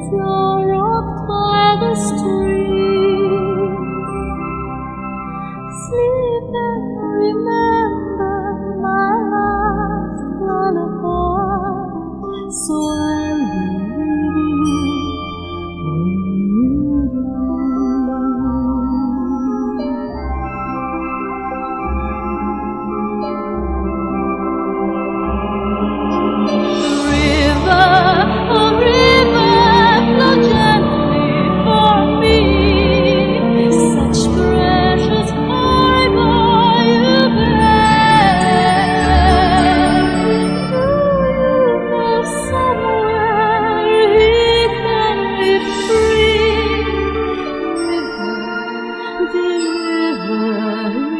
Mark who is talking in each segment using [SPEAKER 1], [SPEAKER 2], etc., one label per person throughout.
[SPEAKER 1] As
[SPEAKER 2] 啊。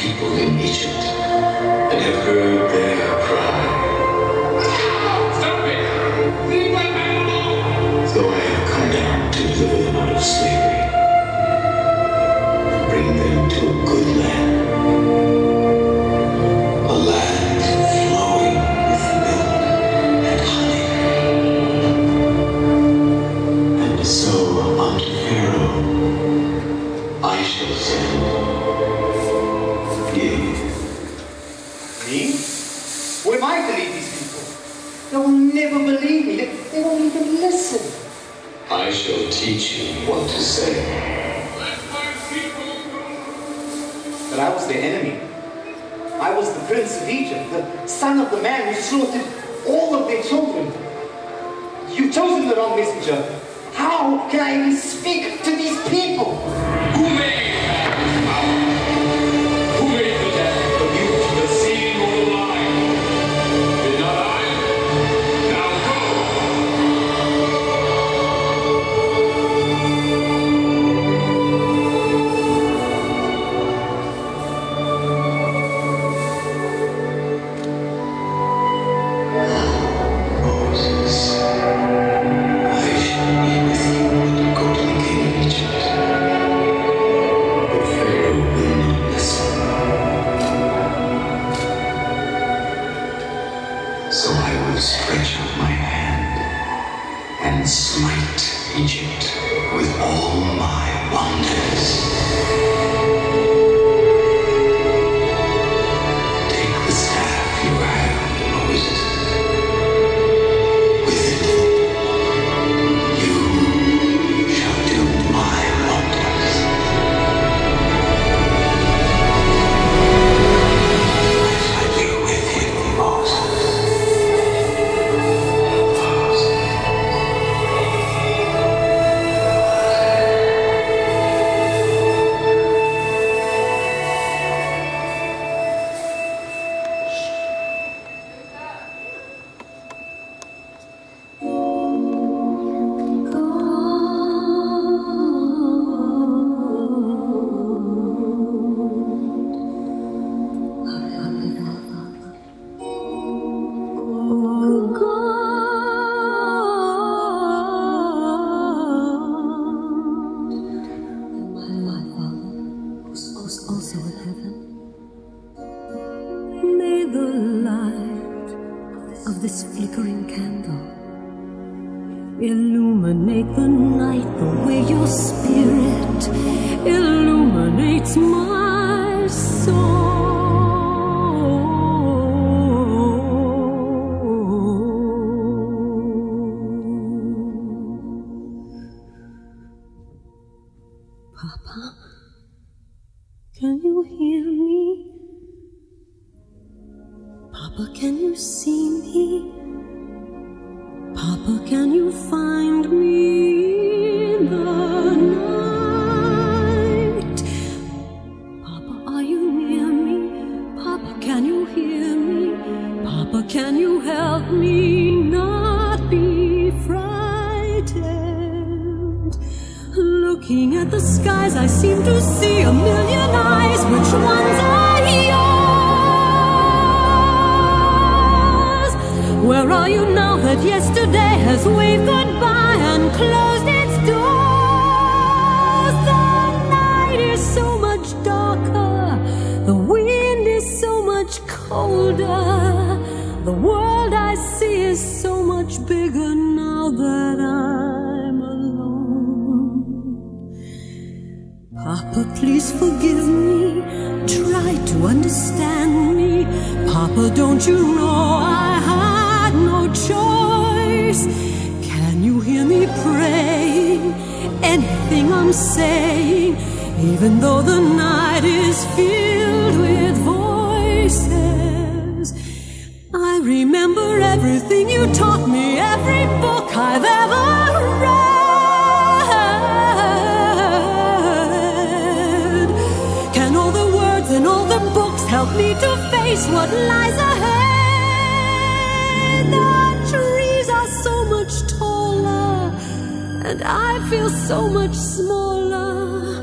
[SPEAKER 2] people in Egypt. And have heard
[SPEAKER 3] They will never believe me. They won't even listen.
[SPEAKER 2] I shall teach you what to say.
[SPEAKER 3] But I was the enemy. I was the prince of Egypt, the son of the man who slaughtered all of their children. You've chosen the wrong messenger. How can I even speak to these people?
[SPEAKER 4] Who made
[SPEAKER 1] Can you hear me? Papa, can you see me? much bigger now that I'm alone. Papa, please forgive me. Try to understand me. Papa, don't you know I had no choice? Can you hear me praying? Anything I'm saying, even though the night is filled with voices. Remember everything you taught me, every book I've ever read. Can all the words and all the books help me to face what lies ahead? The trees are so much taller, and I feel so much smaller.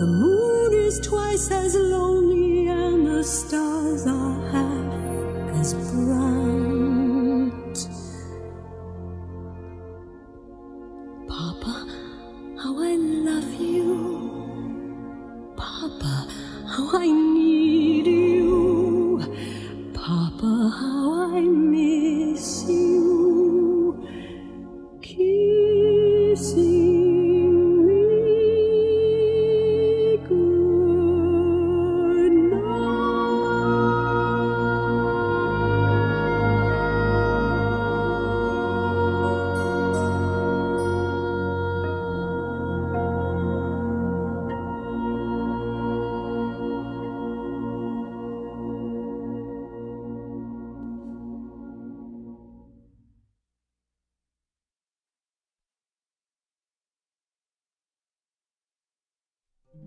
[SPEAKER 1] The moon is twice as lonely, and the stars are half as bright.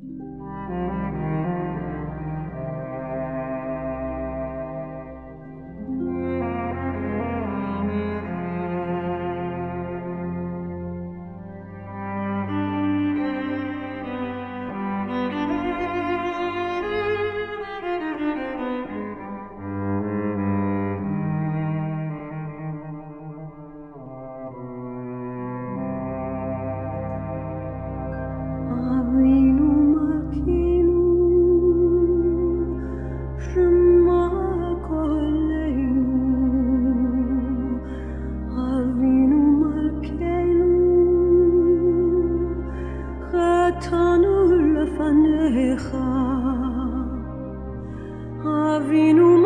[SPEAKER 1] Avinu Avinu